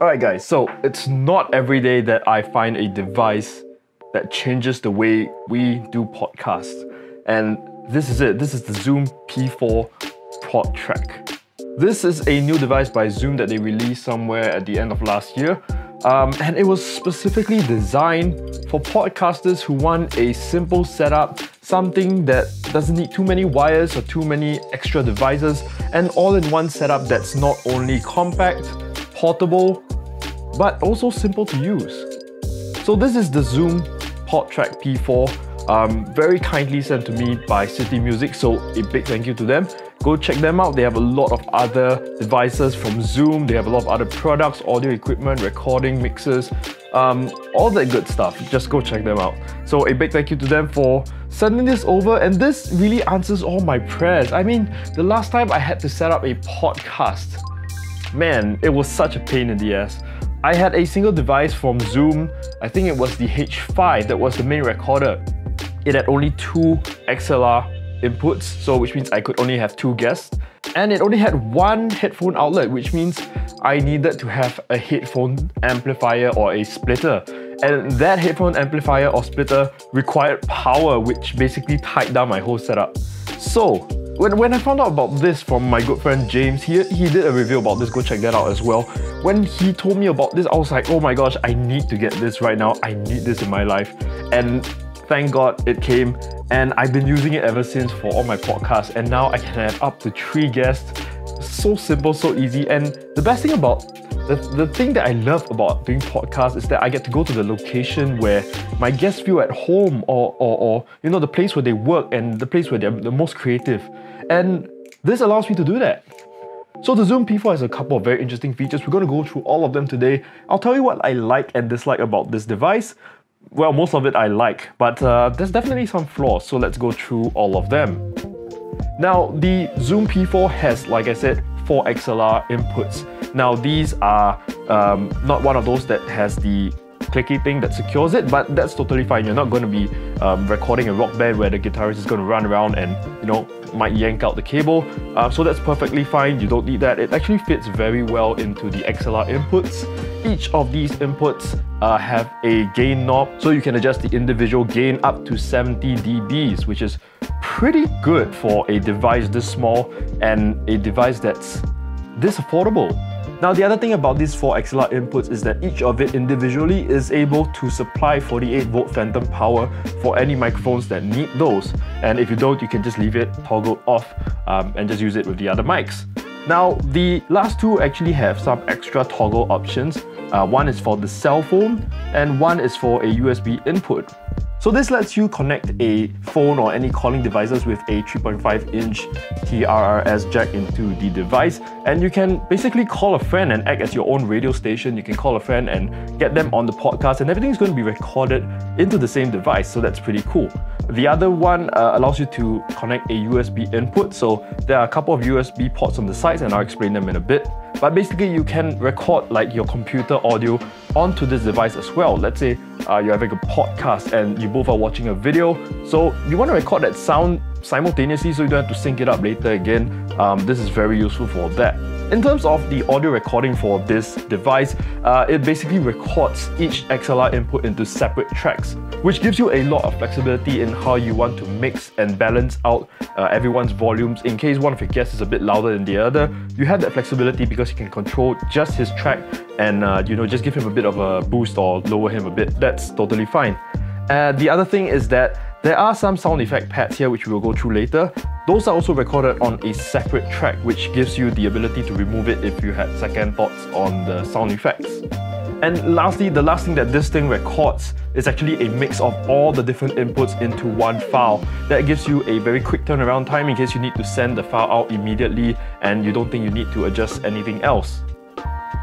Alright guys, so it's not every day that I find a device that changes the way we do podcasts. And this is it. This is the Zoom P4 PodTrak. This is a new device by Zoom that they released somewhere at the end of last year. Um, and it was specifically designed for podcasters who want a simple setup, something that doesn't need too many wires or too many extra devices, and all in one setup that's not only compact, portable, but also simple to use. So this is the Zoom PodTrak P4, um, very kindly sent to me by City Music, so a big thank you to them. Go check them out. They have a lot of other devices from Zoom. They have a lot of other products, audio equipment, recording, mixers, um, all that good stuff. Just go check them out. So a big thank you to them for sending this over and this really answers all my prayers. I mean, the last time I had to set up a podcast, man, it was such a pain in the ass. I had a single device from Zoom, I think it was the H5 that was the main recorder. It had only two XLR inputs, so which means I could only have two guests. And it only had one headphone outlet, which means I needed to have a headphone amplifier or a splitter. And that headphone amplifier or splitter required power, which basically tied down my whole setup. So, when, when I found out about this from my good friend James, he, he did a review about this, go check that out as well. When he told me about this, I was like, oh my gosh, I need to get this right now. I need this in my life. And thank God it came. And I've been using it ever since for all my podcasts. And now I can have up to three guests. So simple, so easy. And the best thing about the, the thing that I love about doing podcasts is that I get to go to the location where my guests feel at home or, or, or you know the place where they work and the place where they're the most creative. And this allows me to do that. So the Zoom P4 has a couple of very interesting features. We're going to go through all of them today. I'll tell you what I like and dislike about this device. Well, most of it I like, but uh, there's definitely some flaws, so let's go through all of them. Now, the Zoom P4 has, like I said, four XLR inputs. Now, these are um, not one of those that has the clicky thing that secures it, but that's totally fine. You're not going to be um, recording a rock band where the guitarist is going to run around and, you know, might yank out the cable. Uh, so that's perfectly fine. You don't need that. It actually fits very well into the XLR inputs. Each of these inputs uh, have a gain knob, so you can adjust the individual gain up to 70 dBs, which is pretty good for a device this small and a device that's this affordable. Now the other thing about these four XLR inputs is that each of it individually is able to supply 48 volt phantom power for any microphones that need those. And if you don't, you can just leave it toggled off um, and just use it with the other mics. Now the last two actually have some extra toggle options. Uh, one is for the cell phone and one is for a USB input. So this lets you connect a phone or any calling devices with a 3.5 inch TRRS jack into the device and you can basically call a friend and act as your own radio station. You can call a friend and get them on the podcast and everything's going to be recorded into the same device so that's pretty cool. The other one uh, allows you to connect a USB input so there are a couple of USB ports on the sides and I'll explain them in a bit. But basically you can record like your computer audio onto this device as well. Let's say uh, you're having a podcast and you both are watching a video. So you want to record that sound simultaneously so you don't have to sync it up later again. Um, this is very useful for that. In terms of the audio recording for this device, uh, it basically records each XLR input into separate tracks, which gives you a lot of flexibility in how you want to mix and balance out uh, everyone's volumes. In case one of your guests is a bit louder than the other, you have that flexibility because you can control just his track and uh, you know just give him a bit of a boost or lower him a bit. That's totally fine. Uh, the other thing is that there are some sound effect pads here which we will go through later. Those are also recorded on a separate track which gives you the ability to remove it if you had second thoughts on the sound effects. And lastly, the last thing that this thing records is actually a mix of all the different inputs into one file. That gives you a very quick turnaround time in case you need to send the file out immediately and you don't think you need to adjust anything else.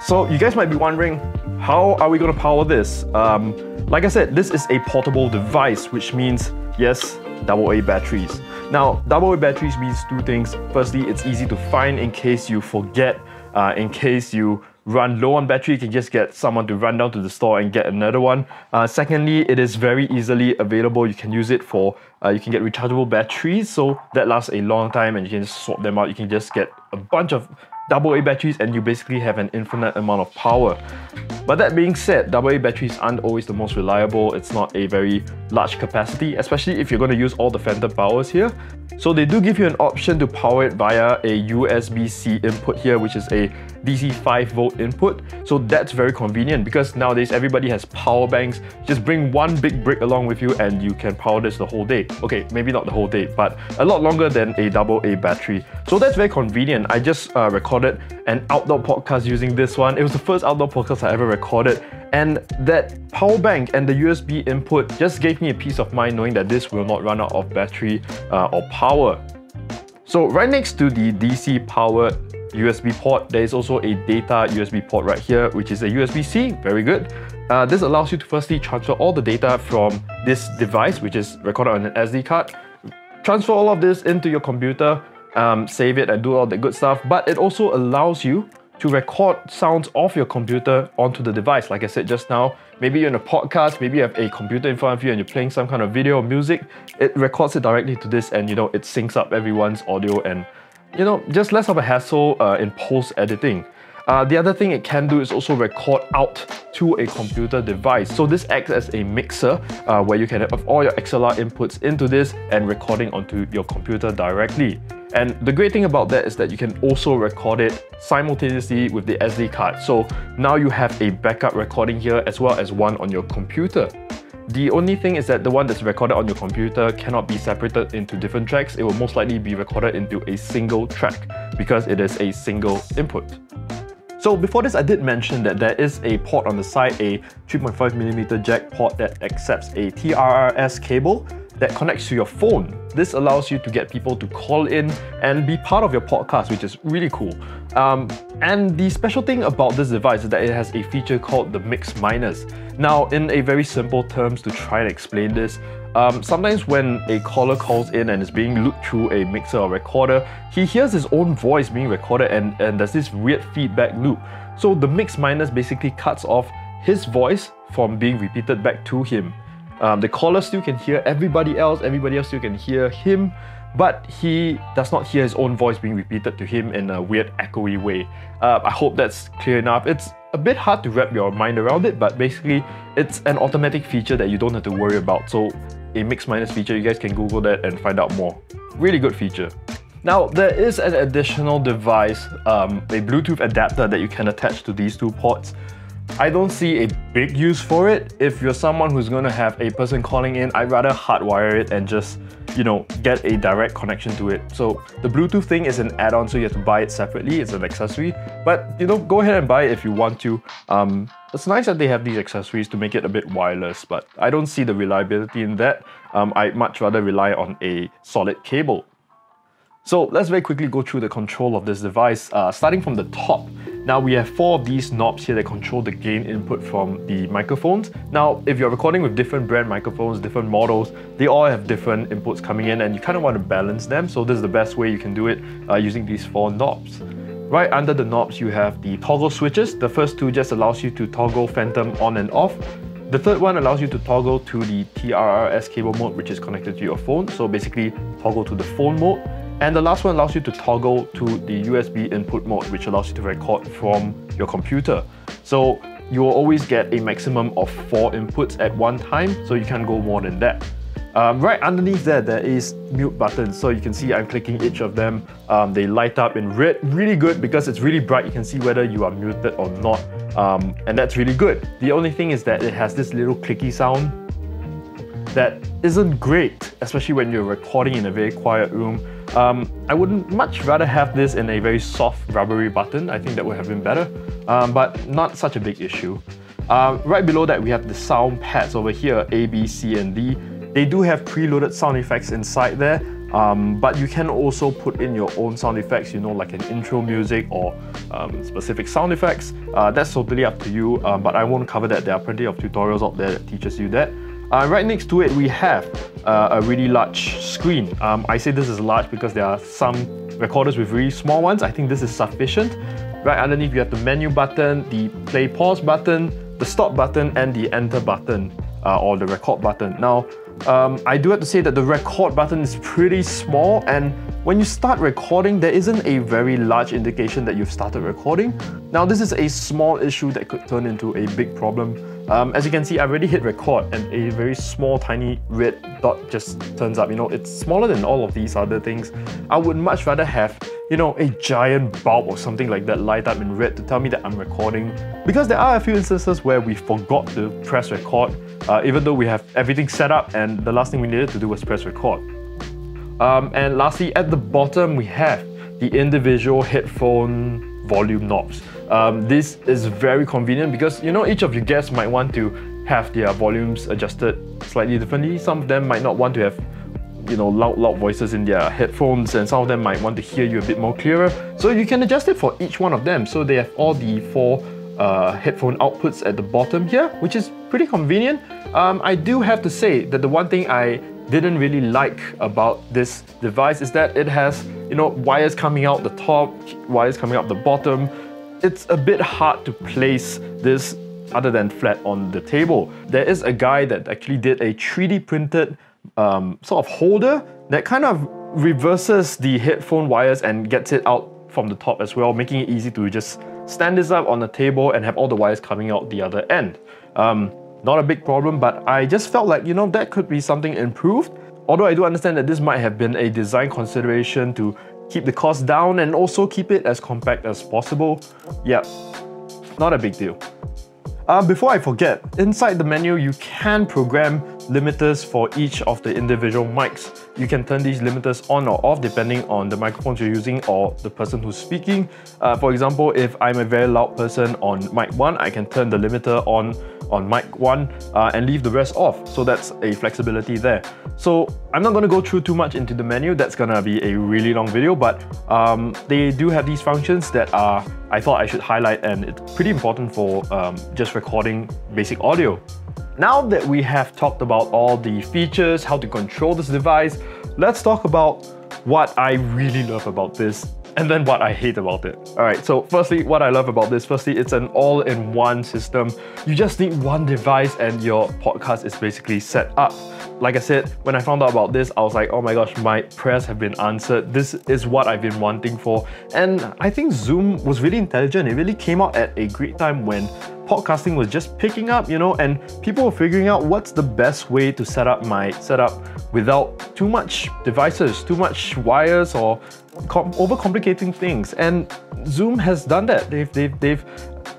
So you guys might be wondering, how are we going to power this? Um, like I said, this is a portable device, which means, yes, AA batteries. Now, AA batteries means two things. Firstly, it's easy to find in case you forget, uh, in case you run low on battery, you can just get someone to run down to the store and get another one. Uh, secondly, it is very easily available. You can use it for, uh, you can get rechargeable batteries, so that lasts a long time and you can just swap them out. You can just get a bunch of AA batteries and you basically have an infinite amount of power. But that being said, AA batteries aren't always the most reliable. It's not a very large capacity, especially if you're going to use all the phantom powers here. So they do give you an option to power it via a USB-C input here, which is a DC 5 volt input. So that's very convenient because nowadays everybody has power banks. Just bring one big brick along with you and you can power this the whole day. Okay, maybe not the whole day, but a lot longer than a AA battery. So that's very convenient. I just uh, recorded an outdoor podcast using this one. It was the first outdoor podcast I ever recorded. And that power bank and the USB input just gave me a peace of mind knowing that this will not run out of battery uh, or power. So right next to the DC powered USB port, there is also a data USB port right here, which is a USB-C, very good. Uh, this allows you to firstly transfer all the data from this device, which is recorded on an SD card, transfer all of this into your computer, um, save it and do all the good stuff, but it also allows you to record sounds off your computer onto the device. Like I said just now, maybe you're in a podcast, maybe you have a computer in front of you and you're playing some kind of video or music, it records it directly to this and you know, it syncs up everyone's audio and you know, just less of a hassle uh, in post editing. Uh, the other thing it can do is also record out to a computer device. So this acts as a mixer uh, where you can have all your XLR inputs into this and recording onto your computer directly. And the great thing about that is that you can also record it simultaneously with the SD card. So now you have a backup recording here as well as one on your computer. The only thing is that the one that's recorded on your computer cannot be separated into different tracks. It will most likely be recorded into a single track because it is a single input. So before this, I did mention that there is a port on the side, a 3.5mm jack port that accepts a TRRS cable that connects to your phone. This allows you to get people to call in and be part of your podcast, which is really cool. Um, and the special thing about this device is that it has a feature called the Mix Minus. Now, in a very simple terms to try and explain this, um, sometimes when a caller calls in and is being looped through a mixer or recorder, he hears his own voice being recorded and, and there's this weird feedback loop. So the Mix Minus basically cuts off his voice from being repeated back to him. Um, the caller still can hear everybody else, everybody else still can hear him, but he does not hear his own voice being repeated to him in a weird echoey way. Uh, I hope that's clear enough. It's a bit hard to wrap your mind around it, but basically it's an automatic feature that you don't have to worry about. So a mix minus feature, you guys can Google that and find out more. Really good feature. Now, there is an additional device, um, a Bluetooth adapter that you can attach to these two ports. I don't see a big use for it. If you're someone who's going to have a person calling in, I'd rather hardwire it and just, you know, get a direct connection to it. So the Bluetooth thing is an add-on, so you have to buy it separately. It's an accessory, but you know, go ahead and buy it if you want to. Um, it's nice that they have these accessories to make it a bit wireless, but I don't see the reliability in that. Um, I'd much rather rely on a solid cable. So let's very quickly go through the control of this device, uh, starting from the top. Now we have four of these knobs here that control the gain input from the microphones. Now, if you're recording with different brand microphones, different models, they all have different inputs coming in and you kind of want to balance them. So this is the best way you can do it uh, using these four knobs. Right under the knobs, you have the toggle switches. The first two just allows you to toggle phantom on and off. The third one allows you to toggle to the TRRS cable mode, which is connected to your phone. So basically toggle to the phone mode. And the last one allows you to toggle to the USB input mode, which allows you to record from your computer. So you will always get a maximum of four inputs at one time, so you can't go more than that. Um, right underneath there, there is mute buttons. So you can see I'm clicking each of them. Um, they light up in red, really good because it's really bright. You can see whether you are muted or not. Um, and that's really good. The only thing is that it has this little clicky sound that isn't great, especially when you're recording in a very quiet room. Um, I would much rather have this in a very soft rubbery button. I think that would have been better, um, but not such a big issue. Um, right below that, we have the sound pads over here, A, B, C, and D. They do have preloaded sound effects inside there, um, but you can also put in your own sound effects, you know, like an intro music or um, specific sound effects. Uh, that's totally up to you, um, but I won't cover that. There are plenty of tutorials out there that teaches you that. Uh, right next to it, we have uh, a really large screen. Um, I say this is large because there are some recorders with really small ones. I think this is sufficient. Right underneath, you have the menu button, the play pause button, the stop button, and the enter button, uh, or the record button. Now, um, I do have to say that the record button is pretty small, and when you start recording, there isn't a very large indication that you've started recording. Now, this is a small issue that could turn into a big problem. Um, as you can see, I've already hit record and a very small tiny red dot just turns up. You know, it's smaller than all of these other things. I would much rather have you know, a giant bulb or something like that light up in red to tell me that I'm recording. Because there are a few instances where we forgot to press record, uh, even though we have everything set up and the last thing we needed to do was press record. Um, and lastly, at the bottom, we have the individual headphone volume knobs. Um, this is very convenient because, you know, each of your guests might want to have their volumes adjusted slightly differently. Some of them might not want to have you know, loud, loud voices in their headphones and some of them might want to hear you a bit more clearer. So you can adjust it for each one of them. So they have all the four uh, headphone outputs at the bottom here, which is pretty convenient. Um, I do have to say that the one thing I didn't really like about this device is that it has, you know, wires coming out the top, wires coming out the bottom. It's a bit hard to place this other than flat on the table. There is a guy that actually did a 3D printed um, sort of holder that kind of reverses the headphone wires and gets it out from the top as well, making it easy to just stand this up on the table and have all the wires coming out the other end. Um, not a big problem, but I just felt like, you know, that could be something improved. Although I do understand that this might have been a design consideration to keep the cost down and also keep it as compact as possible. Yep, not a big deal. Uh, before I forget, inside the menu you can program limiters for each of the individual mics. You can turn these limiters on or off depending on the microphones you're using or the person who's speaking. Uh, for example, if I'm a very loud person on mic 1, I can turn the limiter on on mic 1 uh, and leave the rest off. So that's a flexibility there. So I'm not going to go through too much into the menu. That's going to be a really long video, but um, they do have these functions that are I thought I should highlight and it's pretty important for um, just recording basic audio. Now that we have talked about all the features, how to control this device, let's talk about what I really love about this and then what I hate about it. Alright, so firstly, what I love about this, firstly, it's an all-in-one system. You just need one device and your podcast is basically set up. Like I said, when I found out about this, I was like, oh my gosh, my prayers have been answered. This is what I've been wanting for. And I think Zoom was really intelligent. It really came out at a great time when podcasting was just picking up, you know, and people were figuring out what's the best way to set up my setup without too much devices, too much wires or overcomplicating things. And Zoom has done that. They've, they've, they've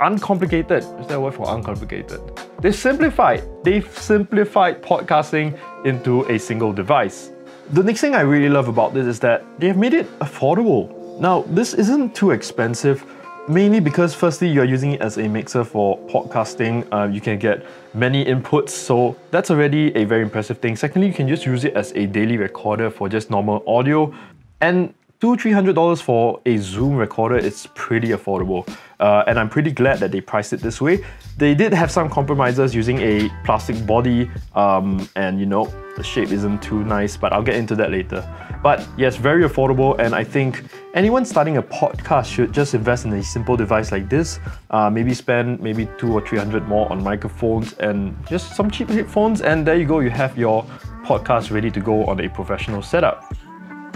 uncomplicated, is that a word for uncomplicated? They've simplified, they've simplified podcasting into a single device. The next thing I really love about this is that they've made it affordable. Now, this isn't too expensive Mainly because firstly, you're using it as a mixer for podcasting. Uh, you can get many inputs, so that's already a very impressive thing. Secondly, you can just use it as a daily recorder for just normal audio. And two, three hundred dollars for a Zoom recorder is pretty affordable. Uh, and I'm pretty glad that they priced it this way. They did have some compromises using a plastic body, um, and you know, the shape isn't too nice, but I'll get into that later. But yes, very affordable, and I think anyone starting a podcast should just invest in a simple device like this. Uh, maybe spend maybe two or three hundred more on microphones and just some cheap headphones, and there you go. You have your podcast ready to go on a professional setup.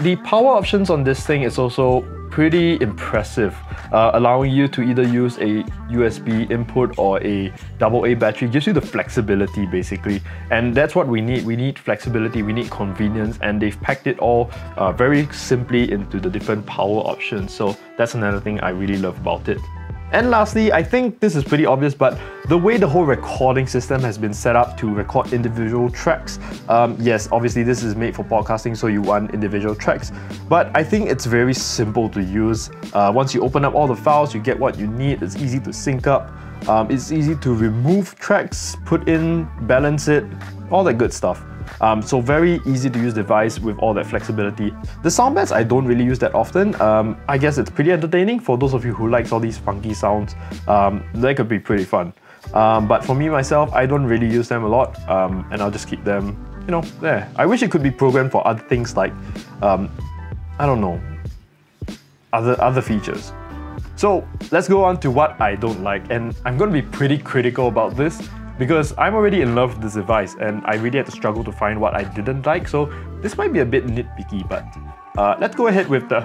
The power options on this thing is also pretty impressive, uh, allowing you to either use a USB input or a AA battery. Gives you the flexibility basically, and that's what we need. We need flexibility, we need convenience, and they've packed it all uh, very simply into the different power options. So that's another thing I really love about it. And lastly, I think this is pretty obvious, but the way the whole recording system has been set up to record individual tracks, um, yes, obviously this is made for podcasting, so you want individual tracks, but I think it's very simple to use. Uh, once you open up all the files, you get what you need, it's easy to sync up, um, it's easy to remove tracks, put in, balance it, all that good stuff. Um, so very easy to use device with all that flexibility. The sound pads I don't really use that often. Um, I guess it's pretty entertaining for those of you who likes all these funky sounds. Um, they could be pretty fun. Um, but for me myself, I don't really use them a lot, um, and I'll just keep them, you know, there. I wish it could be programmed for other things like, um, I don't know, other other features. So let's go on to what I don't like, and I'm going to be pretty critical about this because I'm already in love with this device and I really had to struggle to find what I didn't like, so this might be a bit nitpicky, but Uh, let's go ahead with the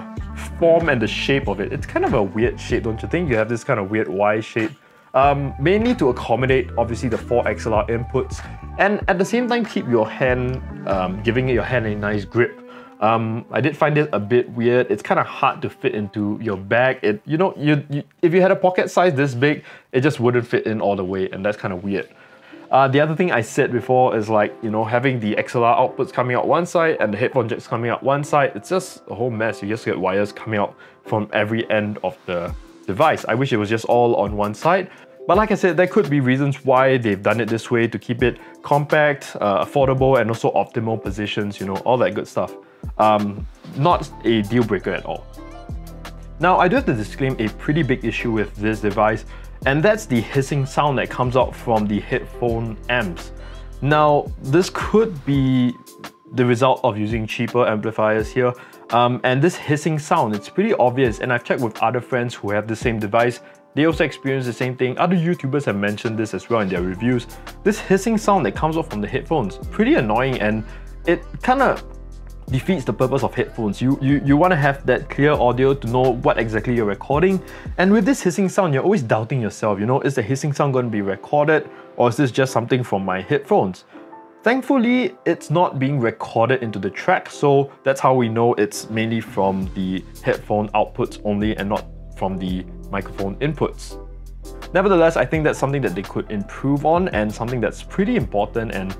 form and the shape of it. It's kind of a weird shape, don't you think? You have this kind of weird Y shape. Um, mainly to accommodate obviously the four XLR inputs and at the same time keep your hand, um, giving your hand a nice grip. Um, I did find it a bit weird. It's kind of hard to fit into your bag. It, you know, you, you, if you had a pocket size this big, it just wouldn't fit in all the way, and that's kind of weird. Uh, the other thing I said before is like, you know, having the XLR outputs coming out one side and the headphone jacks coming out one side, it's just a whole mess. You just get wires coming out from every end of the device. I wish it was just all on one side. But like I said, there could be reasons why they've done it this way to keep it compact, uh, affordable, and also optimal positions, you know, all that good stuff. Um, not a deal breaker at all. Now, I do have to disclaim a pretty big issue with this device, and that's the hissing sound that comes out from the headphone amps. Now, this could be the result of using cheaper amplifiers here, um, and this hissing sound, it's pretty obvious, and I've checked with other friends who have the same device, they also experience the same thing. Other YouTubers have mentioned this as well in their reviews. This hissing sound that comes off from the headphones, pretty annoying and it kind of defeats the purpose of headphones. You, you, you want to have that clear audio to know what exactly you're recording. And with this hissing sound, you're always doubting yourself, you know, is the hissing sound going to be recorded or is this just something from my headphones? Thankfully, it's not being recorded into the track, so that's how we know it's mainly from the headphone outputs only and not from the microphone inputs. Nevertheless, I think that's something that they could improve on and something that's pretty important and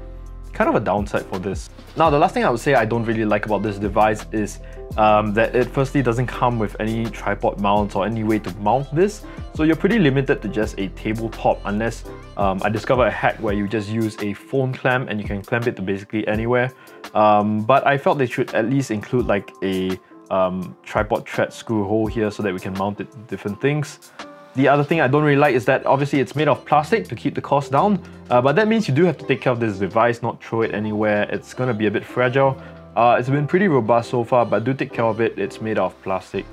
kind of a downside for this. Now, the last thing I would say I don't really like about this device is um, that it firstly doesn't come with any tripod mounts or any way to mount this. So you're pretty limited to just a tabletop unless um, I discovered a hack where you just use a phone clamp and you can clamp it to basically anywhere. Um, but I felt they should at least include like a um, tripod thread screw hole here so that we can mount it to different things. The other thing I don't really like is that obviously it's made of plastic to keep the cost down, uh, but that means you do have to take care of this device, not throw it anywhere. It's gonna be a bit fragile. Uh, it's been pretty robust so far, but do take care of it. It's made of plastic.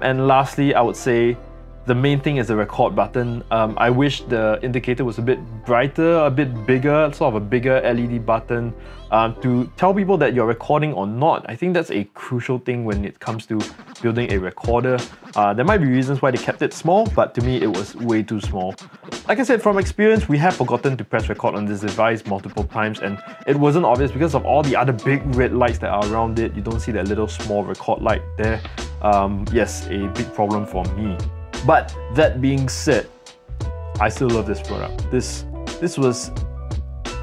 And lastly, I would say the main thing is the record button. Um, I wish the indicator was a bit brighter, a bit bigger, sort of a bigger LED button um, to tell people that you're recording or not. I think that's a crucial thing when it comes to building a recorder. Uh, there might be reasons why they kept it small, but to me it was way too small. Like I said, from experience, we have forgotten to press record on this device multiple times and it wasn't obvious because of all the other big red lights that are around it. You don't see that little small record light there. Um, yes, a big problem for me. But that being said, I still love this product. This this was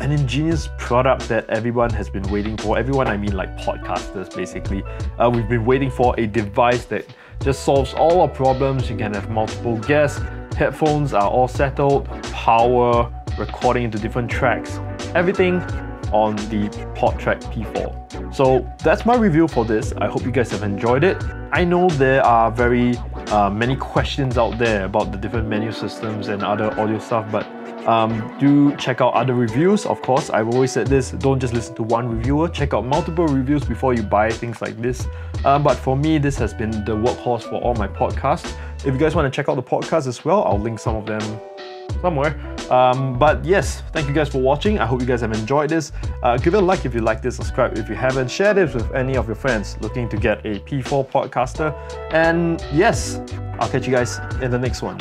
an ingenious product that everyone has been waiting for. Everyone, I mean like podcasters basically. Uh, we've been waiting for a device that just solves all our problems. You can have multiple guests, headphones are all settled, power, recording into different tracks, everything on the PodTrak P4. So that's my review for this. I hope you guys have enjoyed it. I know there are very uh, many questions out there about the different menu systems and other audio stuff, but um, do check out other reviews. Of course, I've always said this, don't just listen to one reviewer, check out multiple reviews before you buy things like this. Um, but for me, this has been the workhorse for all my podcasts. If you guys want to check out the podcast as well, I'll link some of them somewhere. Um, but yes, thank you guys for watching. I hope you guys have enjoyed this. Uh, give it a like if you like this, subscribe if you haven't, share this with any of your friends looking to get a P4 podcaster. And yes, I'll catch you guys in the next one.